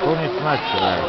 Конец матча, да.